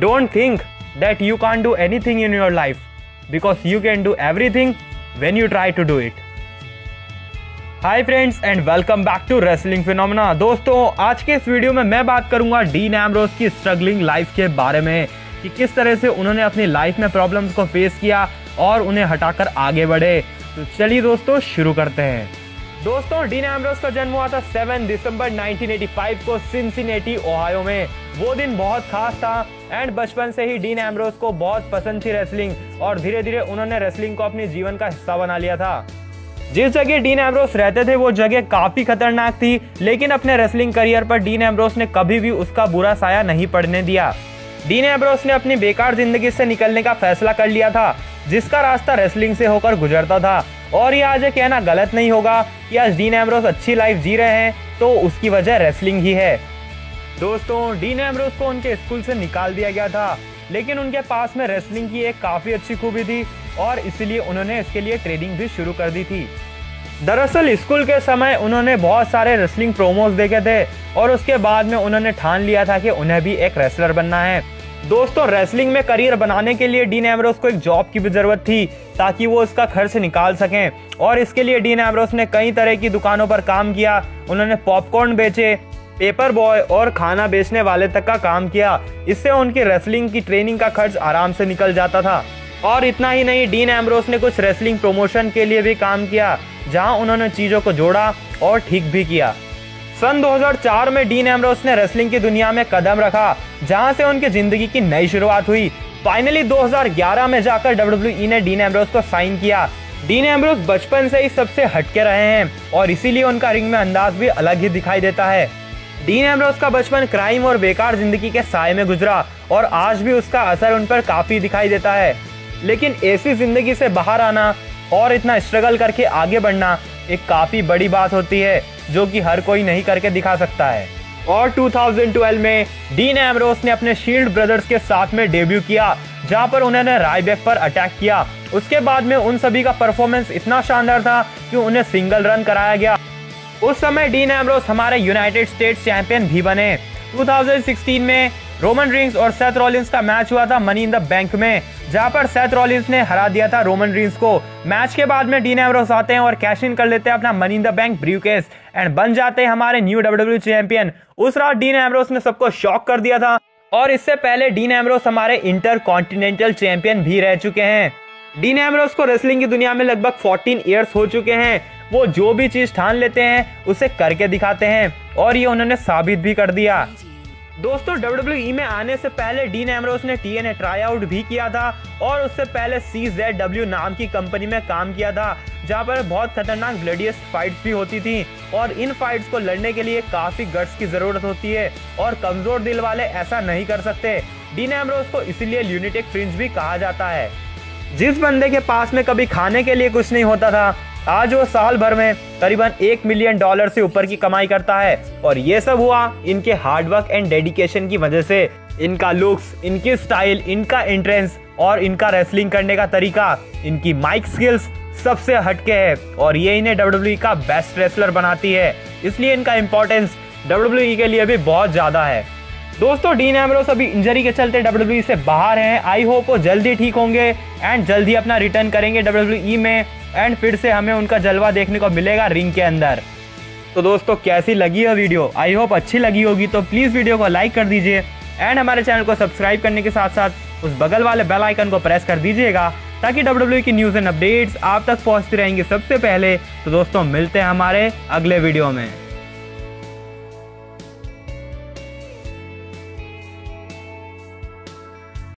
Don't think that you can't do anything in your life because you can do everything when you try to do it. Hi friends and welcome back to wrestling phenomena दोस्तों, आज के इस video में मैं बात करूँगा Dean Ambrose की struggling life के बारे में कि किस तरह से उन्होंने अपनी लाइफ में प्रॉब्लम्स को फेस किया और उन्हें हटाकर आगे बढ़े। तो चलिए दोस्तों, शुरू करते हैं। दोस्तों डीन एमरोस का जन्म हुआ था 7 दिसंबर 1985 को सिंसिनेटी ओहायो में। वो दिन बहुत खास था। एंड बचपन से ही डीन एमरोस को बहुत पसंद थी रेसलिंग और धीरे धीरे उन्होंने रेसलिंग को अपने जीवन का हिस्सा बना लिया था। जिस जगह डीन एम्ब्रोस रहते थे, वो जगह काफ़ी खतरनाक थी, लेकिन अपने रेसलिंग करियर पर डीन एम्ब्रोस ने कभी भी उसका बुरा साया नहीं पड़ने दिया। डीन एम्ब्रोस ने अपनी बेकार ज़िंदगी से निकलने का फैसला कर लिया था, जिसका रास्ता रेसलिंग से होकर गुजरता था। और ये आज कहना गलत नहीं होगा कि आज डीन एम्ब्रोस अच्छी लाइफ जी रहे हैं तो उसकी वजह रेसलिंग ही है। दोस्तों, डीन एम्ब्रोस को उनके स्कूल से निकाल दिया गया था, लेकिन उनके पास में रेसलिंग की एक काफ़ी अच्छी खूबी थी और इसलिए उन्होंने इसके लिए ट्रेनिंग भी शुरू कर दी थी। दरअसल, स्कूल के समय उन्होंने बहुत सारे रेसलिंग प्रोमोज देखे थे और उसके बाद में उन्होंने ठान लिया था कि उन्हें भी एक रेसलर बनना है। दोस्तों रेसलिंग में करियर बनाने के लिए डीन एमरोस को एक जॉब की भी ज़रूरत थी, ताकि वो उसका खर्च निकाल सकें। और इसके लिए डीन एमरोस ने कई तरह की दुकानों पर काम किया। उन्होंने पॉपकॉर्न बेचे पेपर बॉय और खाना बेचने वाले तक का काम किया। इससे उनकी रेसलिंग की ट्रेनिंग का खर्च आराम से निकल जाता था। और इतना ही नहीं डीन एम्ब्रोस ने कुछ रेसलिंग प्रमोशन के लिए भी काम किया, जहाँ उन्होंने चीज़ों को जोड़ा और ठीक भी किया। सन 2004 में डीन एम्ब्रोस ने रेसलिंग की दुनिया में कदम रखा, जहाँ से उनकी ज़िंदगी की नई शुरुआत हुई। फाइनली 2011 में जाकर डब्ल्यू ने डीन एम्ब्रोस को साइन किया। डीन एम्ब्रोस बचपन से ही सबसे हटके रहे हैं, और इसीलिए उनका रिंग में अंदाज भी अलग ही दिखाई देता है। डीन एम्ब्रोस का बचपन क्राइम और बेकार ज़िंदगी के साय में गुजरा और आज भी उसका असर उन पर काफ़ी दिखाई देता है। लेकिन ऐसी ज़िंदगी से बाहर आना और इतना स्ट्रगल करके आगे बढ़ना एक काफ़ी बड़ी बात होती है, जो कि हर कोई नहीं करके दिखा सकता है। और 2012 में डीन एमरोस ने अपने शील्ड ब्रदर्स के साथ में डेब्यू किया, जहाँ पर उन्होंने रायबेक पर अटैक किया। उसके बाद में उन सभी का परफॉर्मेंस इतना शानदार था कि उन्हें सिंगल रन कराया गया। उस समय डीन एमरोस हमारे यूनाइटेड स्टेट्स चैंपियन भी बने। 2016 में रोमन रिंग्स और सेथ रॉलिंस का मैच हुआ था मनी इन द बैंक में, जहाँ पर सेथ रॉलिंस ने हरा दिया था रोमन रिंग्स को। मैच के बाद में डीन एवरोस आते हैं और कैश इन कर लेते हैं अपना money in the bank brief and बन जाते हैं हमारे न्यू डब्ल्यू चैंपियन। उस रात डीन एवरोस ने सबको शॉक कर दिया था और इससे पहले डीन एमरोस हमारे इंटर कॉन्टिनेंटल चैंपियन भी रह चुके हैं। डीन एमरोस को रेसलिंग की दुनिया में लगभग 14 इयर्स हो चुके हैं। वो जो भी चीज़ ठान लेते हैं, उसे करके दिखाते हैं, और ये उन्होंने साबित भी कर दिया। दोस्तों WWE में आने से पहले डीन एमरोस ने टी एन ट्राई आउट भी किया था, और उससे पहले सी जेड डब्ल्यू नाम की कंपनी में काम किया था, जहाँ पर बहुत खतरनाक ब्लडियस्ट फाइट्स भी होती थी, और इन फाइट्स को लड़ने के लिए काफ़ी गट्स की ज़रूरत होती है, और कमज़ोर दिल वाले ऐसा नहीं कर सकते। डीन एमरोस को इसीलिए ल्यूनिटेक फ्रिंज भी कहा जाता है। जिस बंदे के पास में कभी खाने के लिए कुछ नहीं होता था आज वो साल भर में करीबन एक मिलियन डॉलर से ऊपर की कमाई करता है और ये सब हुआ इनके हार्डवर्क एंड डेडिकेशन की वजह से। इनका लुक्स इनकी स्टाइल इनका एंट्रेंस और इनका रेसलिंग करने का तरीका, इनकी माइक स्किल्स सबसे हटके है और ये इन्हें डब्ल्यू का बेस्ट रेसलर बनाती है। इसलिए इनका इंपॉर्टेंस डब्ल्यू के लिए भी बहुत ज़्यादा है। दोस्तों डीन एमरोस अभी इंजरी के चलते डब्ल्यू से बाहर हैं। आई होप वो जल्दी ठीक होंगे एंड जल्दी अपना रिटर्न करेंगे डब्ल्यू में। एंड फिर से हमें उनका जलवा देखने को मिलेगा रिंग के अंदर। तो दोस्तों, कैसी लगी है वीडियो? आई होप अच्छी लगी होगी तो प्लीज़ वीडियो को लाइक कर दीजिए एंड हमारे चैनल को सब्सक्राइब करने के साथ साथ उस बगल वाले बेल आइकन को प्रेस कर दीजिएगा, ताकि डब्ल्यू की न्यूज़ एंड अपडेट्स आप तक पहुँचती रहेंगी सबसे पहले। तो दोस्तों, मिलते हैं हमारे अगले वीडियो में।